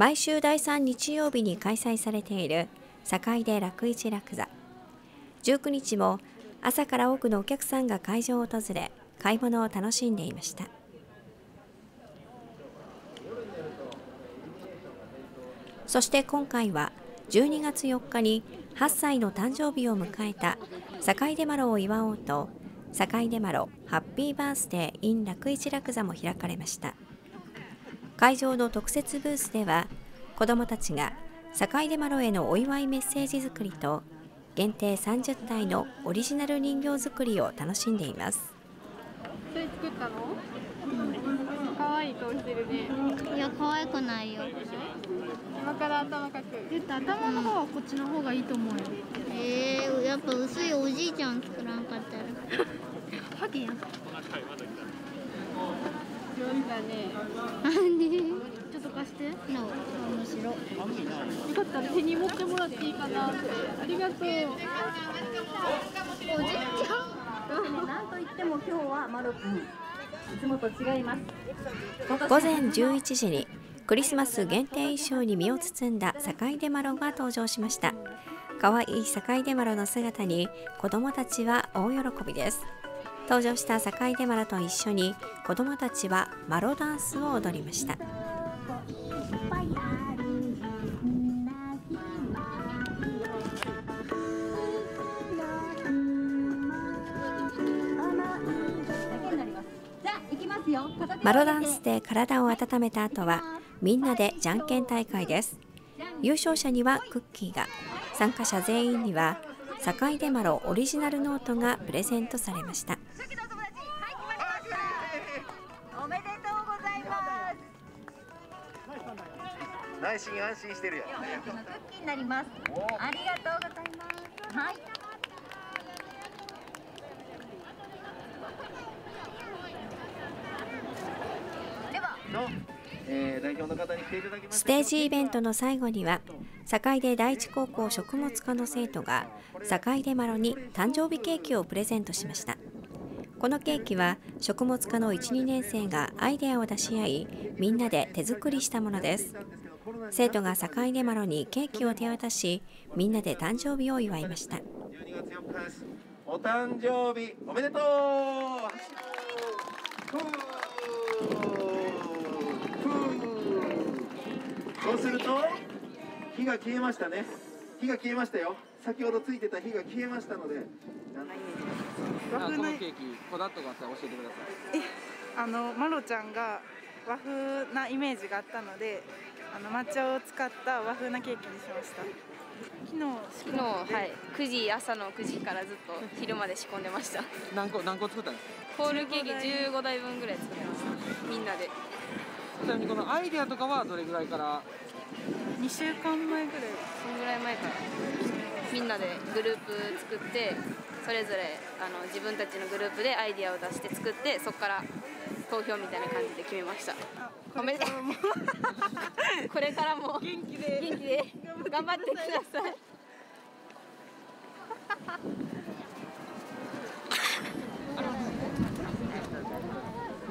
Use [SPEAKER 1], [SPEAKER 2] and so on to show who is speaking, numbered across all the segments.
[SPEAKER 1] 毎週第3日曜日に開催されている堺で楽市楽座。19日も朝から多くのお客さんが会場を訪れ買い物を楽しんでいました。そして今回は12月4日に8歳の誕生日を迎えた坂出丸を祝おうと坂出丸ハッピーバースデー in 楽市楽座も開かれました。会場の特設ブースでは子どもたちが坂出丸へのお祝いメッセージ作りと限定30体のオリジナル人形作りを楽しんでいます。
[SPEAKER 2] それ作ったの？可愛い顔してるね。
[SPEAKER 3] いや可愛くないよ。
[SPEAKER 2] 今から頭かく。
[SPEAKER 4] 絶対頭の方はこっちの方がいいと思うよ。
[SPEAKER 3] えー、やっぱ薄いおじいちゃん作らんかったら。
[SPEAKER 4] ハゲやん。
[SPEAKER 2] 上手だねよかったら手に持ってもらっていいかなってありがとう
[SPEAKER 3] おじいちゃん
[SPEAKER 5] なんといっても今日はマロ君いつもと違います
[SPEAKER 1] 午前11時にクリスマス限定衣装に身を包んだ坂出マロが登場しました可愛い坂出マロの姿に子どもたちは大喜びです登場した坂出マロと一緒に子どもたちはマロダンスを踊りましたマロダンスで体を温めた後はみんなでじゃんけん大会です。優勝者にはクッキーが。参加者全員には坂出マロオリジナルノートがプレゼントされました。
[SPEAKER 5] おめでとうございます。
[SPEAKER 6] 内心安心してるよ。
[SPEAKER 5] クッキーになります。ありがとうございます。はいでは
[SPEAKER 6] の、えー、代表の方に来ていただきま
[SPEAKER 1] ステージイベントの最後には坂出第一高校食物科の生徒が坂出マロに誕生日ケーキをプレゼントしました。このケーキは食物科の1、2年生がアイデアを出し合いみんなで手作りしたものです。生徒が坂出マロにケーキを手渡しみんなで誕生日を祝いました。
[SPEAKER 6] 12月4日です。お誕生日おめでとうふうふうそうすると火が消えましたね。火が消えましたよ。先ほどついてた火が消えましたので。
[SPEAKER 7] あこのケーキこだわったことあったら教えてください。
[SPEAKER 4] あのマロちゃんが和風なイメージがあったのであの抹茶を使った和風なケーキにしました。昨日
[SPEAKER 8] 昨日はい。9時朝の9時からずっと昼まで仕込んでました。
[SPEAKER 7] 何個何個作ったんですか
[SPEAKER 8] ホールケーキ15台分ぐらい作りました。みんなで
[SPEAKER 7] ちなみにこのアイデアとかはどれぐらいから
[SPEAKER 4] ？2週間前ぐらい
[SPEAKER 8] そのぐらい前からみんなでグループ作ってそれぞれあの自分たちのグループでアイデアを出して作ってそこから投票みたいな感じで決めました。お めでとうこれからも。元気で。元気で。頑張ってください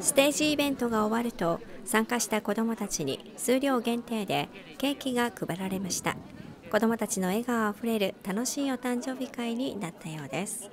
[SPEAKER 1] ステージイベントが終わると参加した子どもたちに数量限定でケーキが配られました。子どもたちの笑顔あふれる楽しいお誕生日会になったようです。